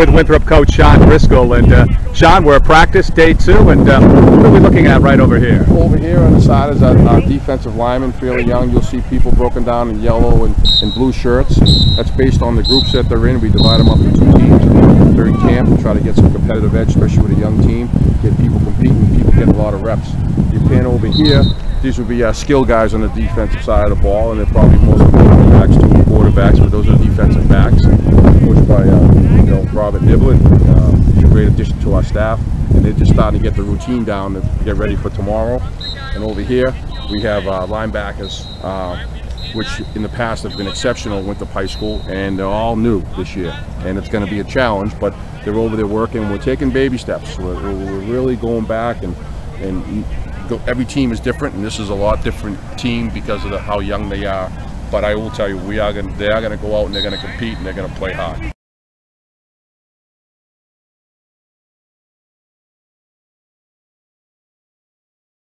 with Winthrop coach Sean Driscoll. And uh, Sean, we're at practice day two, and uh, what are we looking at right over here? Over here on the side is our, our defensive lineman, fairly young. You'll see people broken down in yellow and, and blue shirts. That's based on the groups that they're in. We divide them up into two teams during camp and try to get some competitive edge, especially with a young team. Get people competing, people get a lot of reps. You pan over here, these would be our skill guys on the defensive side of the ball, and they're probably most of quarterbacks, two quarterbacks, but those are defensive backs, coached by uh, you know Robert Niblett. Uh, he's a great addition to our staff, and they're just starting to get the routine down to get ready for tomorrow. And over here, we have uh, linebackers, uh, which in the past have been exceptional at Winthrop High School, and they're all new this year. And it's going to be a challenge, but they're over there working. We're taking baby steps. We're, we're really going back and and every team is different, and this is a lot different team because of the, how young they are. But I will tell you, we are going. They are going to go out and they're going to compete and they're going to play hard.